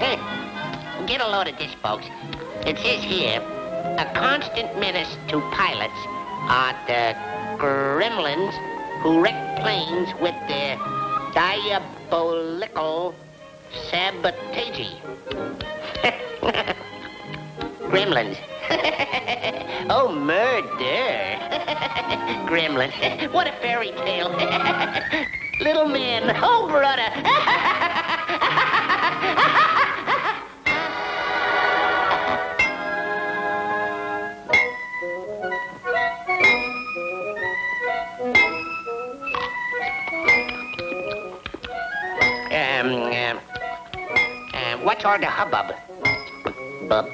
Hey, Get a load of this, folks. It says here, a constant menace to pilots are the gremlins who wreck planes with their diabolical sabotage. Gremlins. oh, murder. Gremlin. what a fairy tale. Little man. Oh, brother. um, um, um, what's all the hubbub? Bub.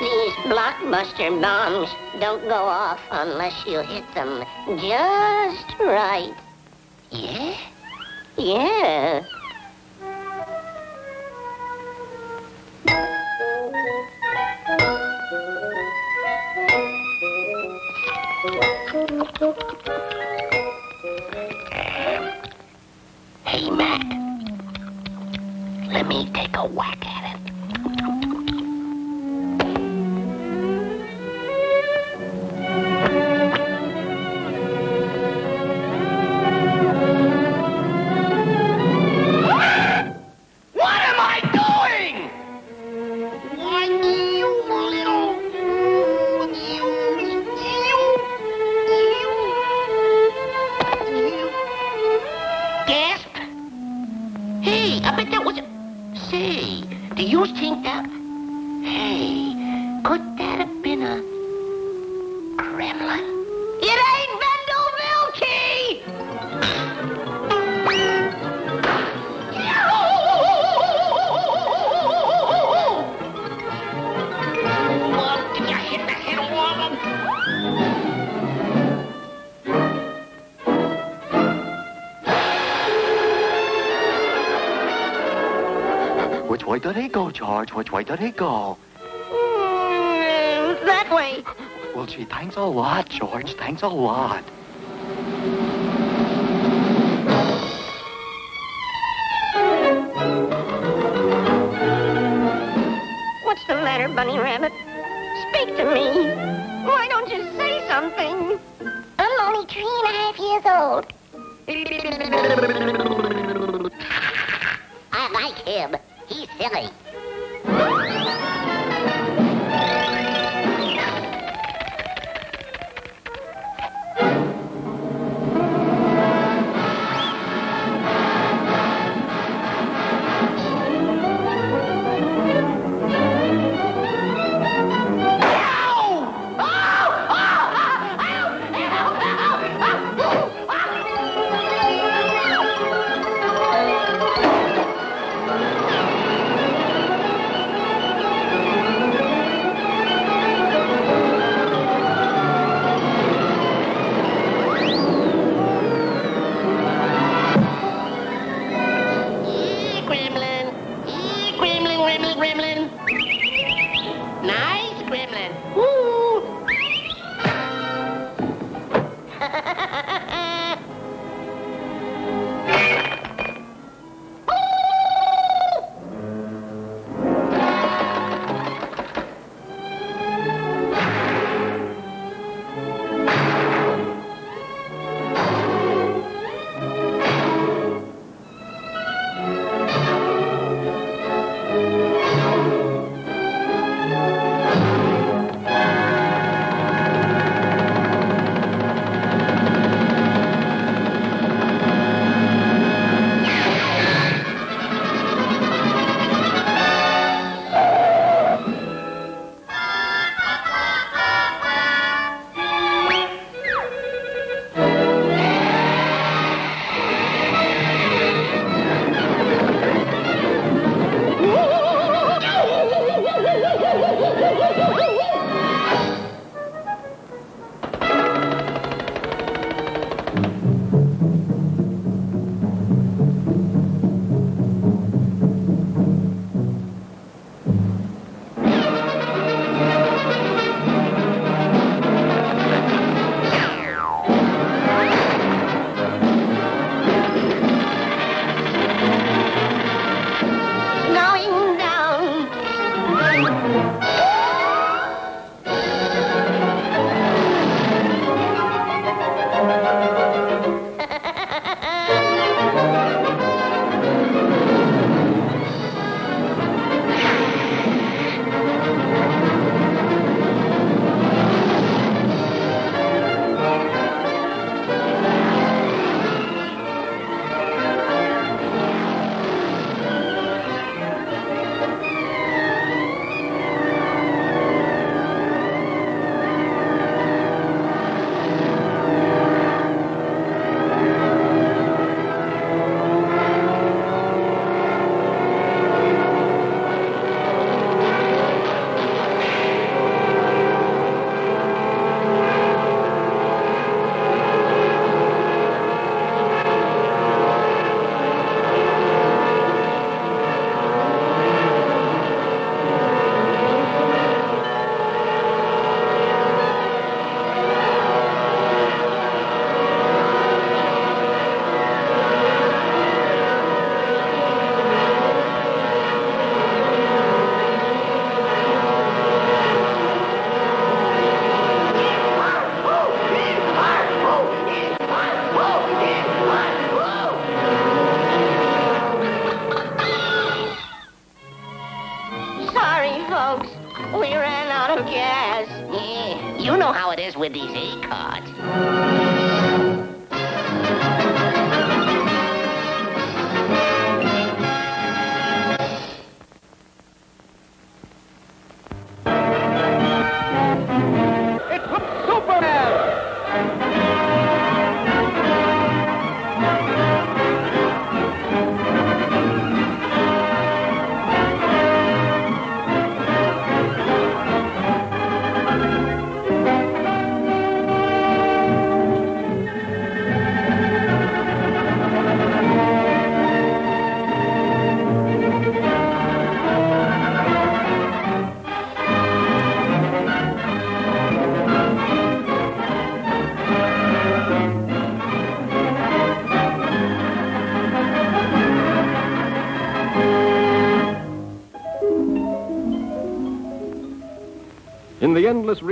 These blockbuster bombs don't go off unless you hit them just right. Yeah? Yeah. Hey, Mac. Let me take a whack at it. Thanks a lot. What's the matter, Bunny Rabbit? Speak to me. Why don't you say something? I'm only three and a half years old. I like him. He's silly.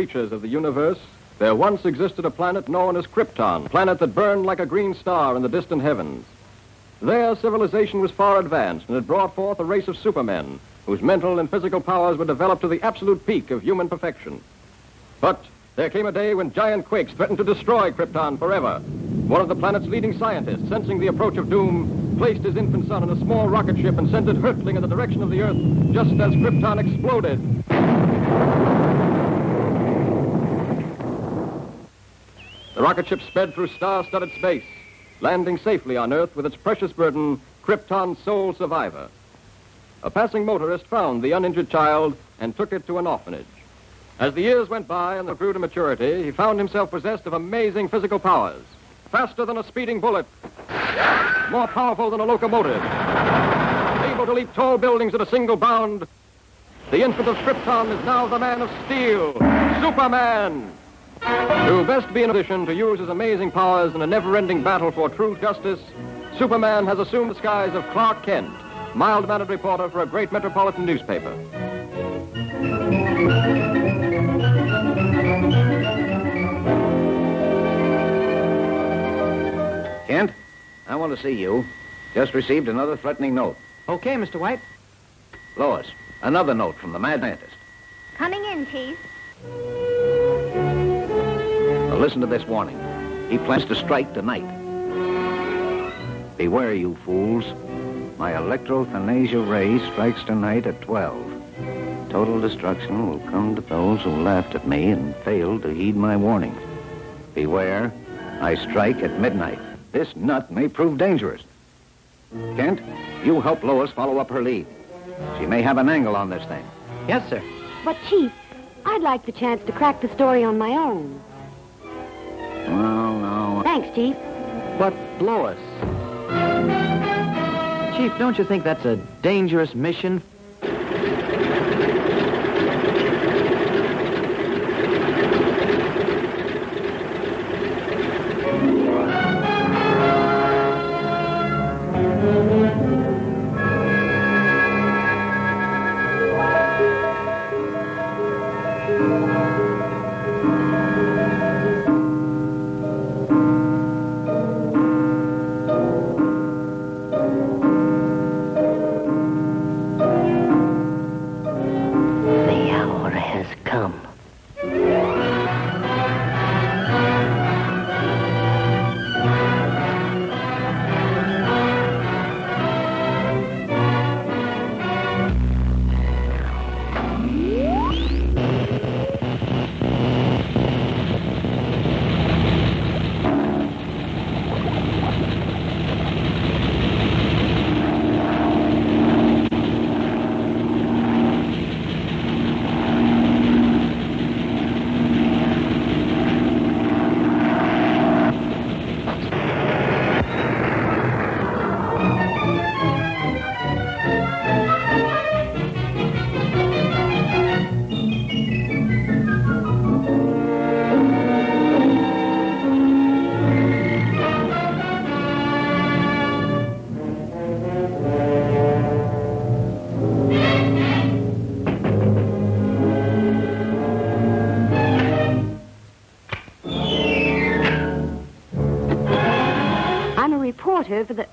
Reaches of the universe, there once existed a planet known as Krypton, a planet that burned like a green star in the distant heavens. There, civilization was far advanced and had brought forth a race of supermen whose mental and physical powers were developed to the absolute peak of human perfection. But there came a day when giant quakes threatened to destroy Krypton forever. One of the planet's leading scientists, sensing the approach of doom, placed his infant son in a small rocket ship and sent it hurtling in the direction of the Earth just as Krypton exploded. The rocket ship sped through star-studded space, landing safely on Earth with its precious burden, Krypton's sole survivor. A passing motorist found the uninjured child and took it to an orphanage. As the years went by and the grew to maturity, he found himself possessed of amazing physical powers. Faster than a speeding bullet, more powerful than a locomotive, able to leap tall buildings at a single bound. The infant of Krypton is now the man of steel, Superman. To best be in a position to use his amazing powers in a never-ending battle for true justice, Superman has assumed the skies of Clark Kent, mild-mannered reporter for a great metropolitan newspaper. Kent, I want to see you. Just received another threatening note. Okay, Mr. White. Lois, another note from the mad scientist. Coming in, Chief. Now listen to this warning. He plans to strike tonight. Beware, you fools. My electrothanasia ray strikes tonight at 12. Total destruction will come to those who laughed at me and failed to heed my warning. Beware, I strike at midnight. This nut may prove dangerous. Kent, you help Lois follow up her lead. She may have an angle on this thing. Yes, sir. But, Chief, I'd like the chance to crack the story on my own. Well, no. Uh, Thanks, Chief. But, Lois. Chief, don't you think that's a dangerous mission? The.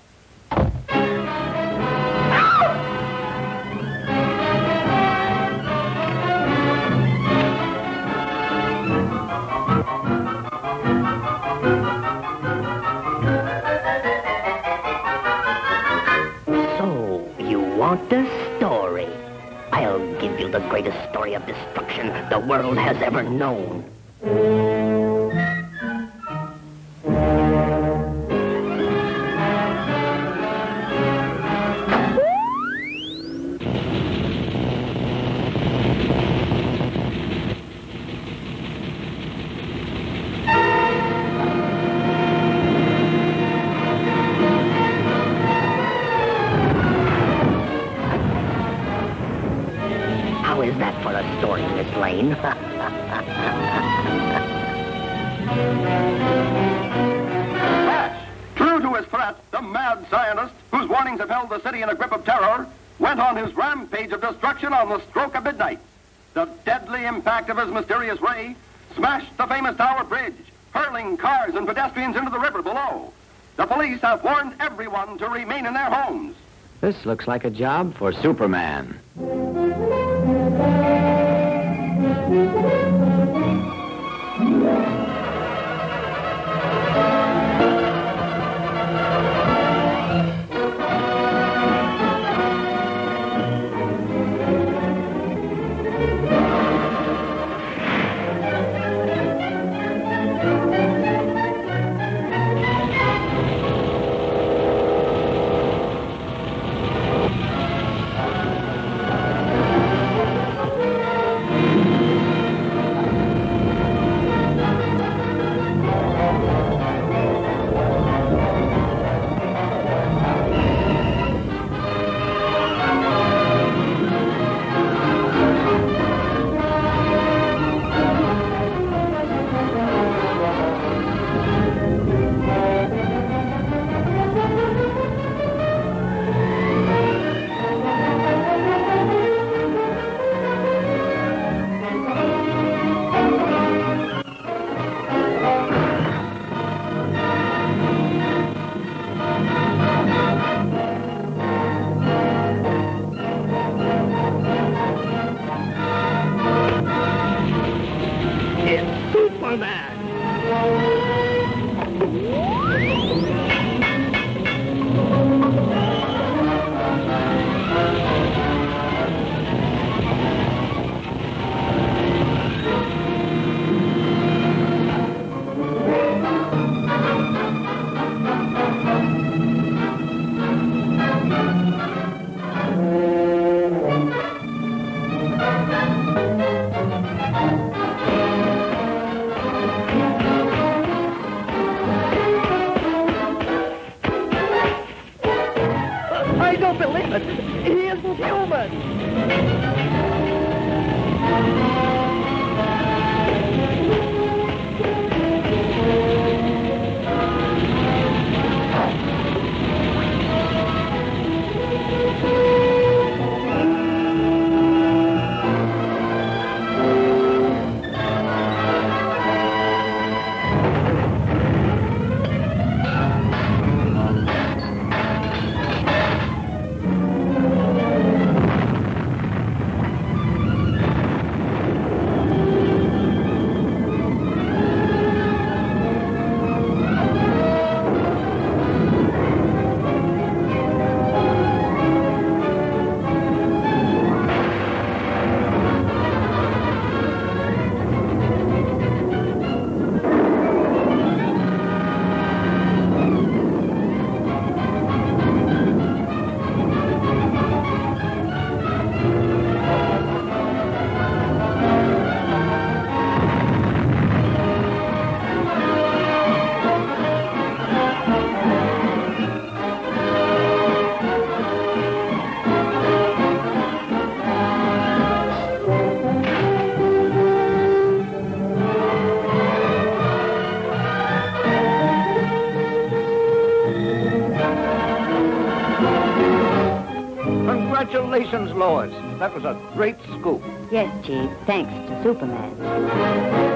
So, you want a story? I'll give you the greatest story of destruction the world has ever known. The city in a grip of terror, went on his rampage of destruction on the stroke of midnight. The deadly impact of his mysterious ray smashed the famous Tower Bridge, hurling cars and pedestrians into the river below. The police have warned everyone to remain in their homes. This looks like a job for Superman. I Lois. That was a great scoop. Yes, Chief, thanks to Superman.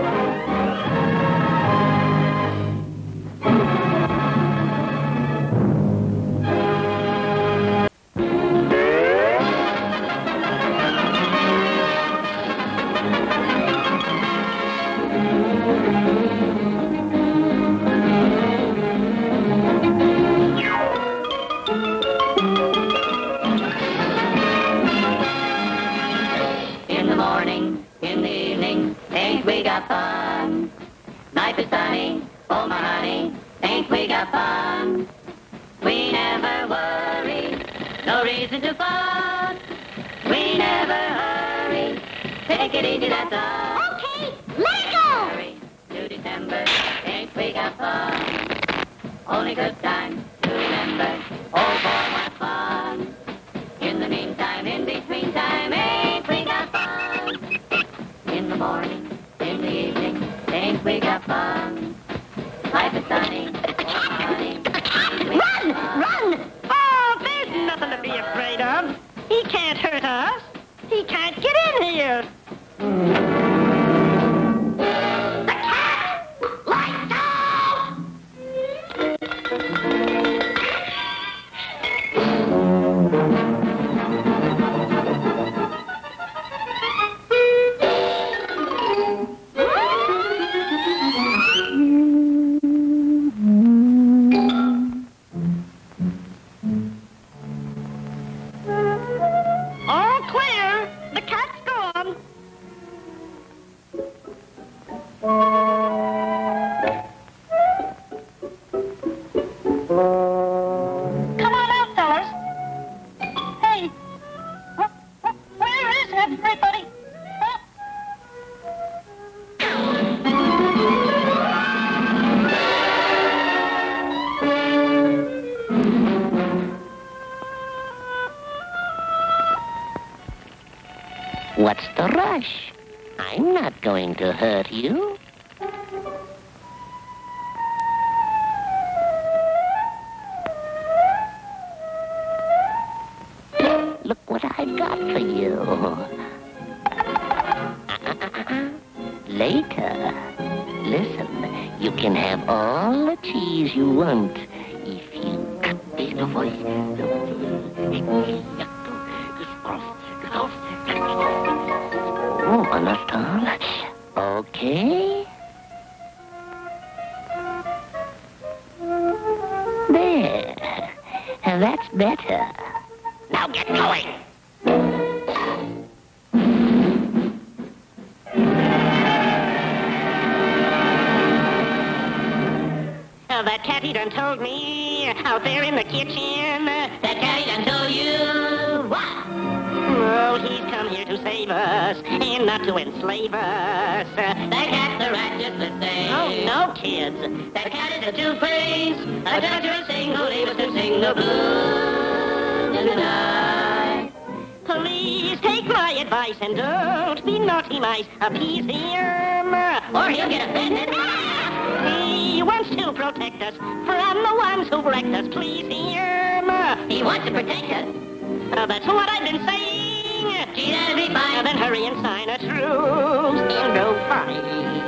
There. That's better. Now get going. That catty done told me out there in the kitchen. That catty done told you what? Oh, he's come here to save us and not to enslave us. That cat's a rat just the same. Oh, no, kids. That cat is a two-face, a treacherous thing who leaves us to sing the blues in the night. Please take my advice and don't be naughty mice. Appease him. Or he'll get offended. He wants to protect us from the ones who wrecked us. Please him. He wants to protect us. Uh, that's what I've been saying. Gee, that'll be fine. Uh, then hurry and sign a truce and go fight.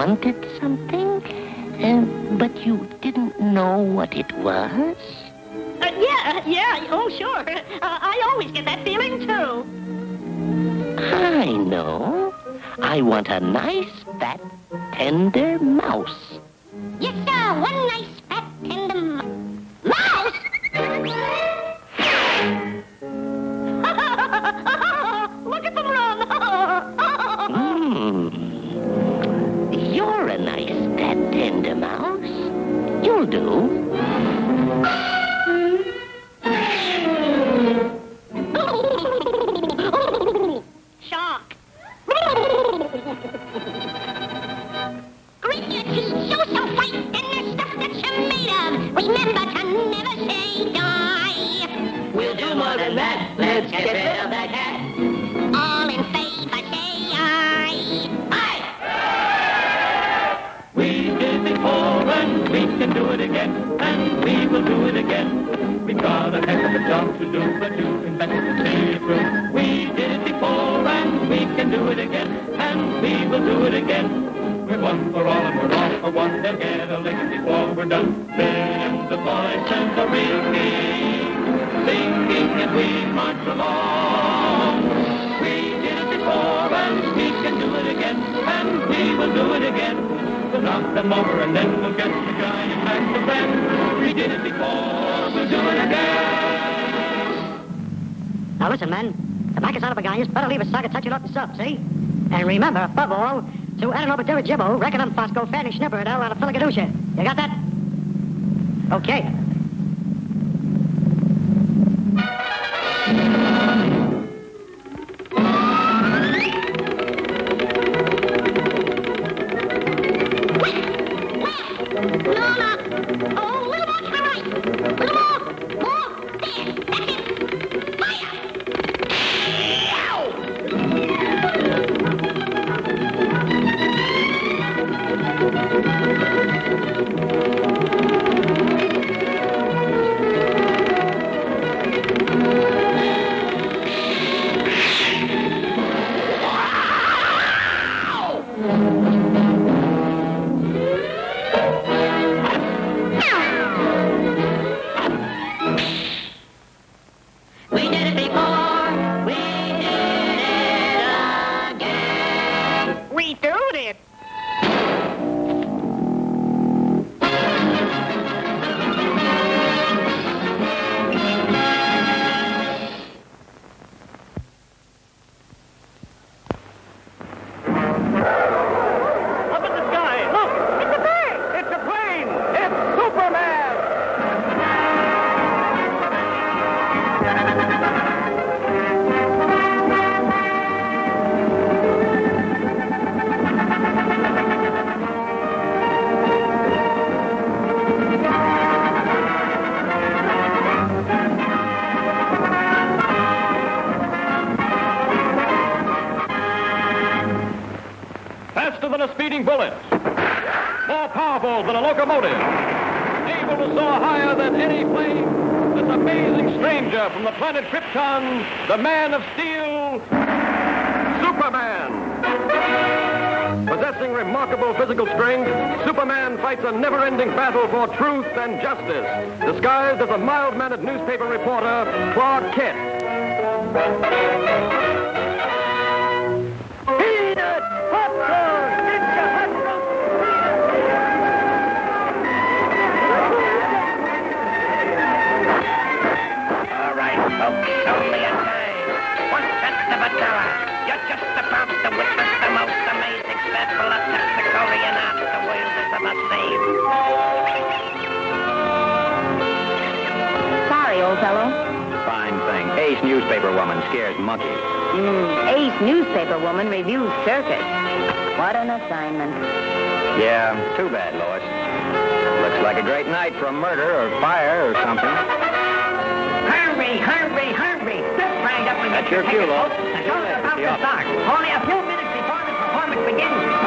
Wanted something, uh, but you didn't know what it was? Uh, yeah, yeah, oh, sure. Uh, I always get that feeling, too. I know. I want a nice, of are ringing, singing we march along. We did it before and we can do it again, and we will do it again. We'll knock them over and then we'll get the giant back to friend. We did it before, we'll do it again. Now listen, men. The back is out of a guy, you better leave a socket touching up the sub, see? And remember, above all, to Adenoba Dirigible, Reckonum Fosco, Fanny Schnipper, and a Filigadusha. You got that? Okay. More powerful than a locomotive. Able to soar higher than any plane. This amazing stranger from the planet Krypton, the Man of Steel, Superman. Possessing remarkable physical strength, Superman fights a never-ending battle for truth and justice, disguised as a mild-mannered newspaper reporter, Clark Kent. Ace newspaper woman scares monkeys. Mm, Ace newspaper woman reviews circus. What an assignment. Yeah, too bad, Lois. Looks like a great night for a murder or fire or something. Hurry, hurry, hurry. Step right up and That's get your cue, tickets, Lo. folks. The show's Yeah, about see to start. Only a few minutes before the performance begins.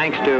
Thanks to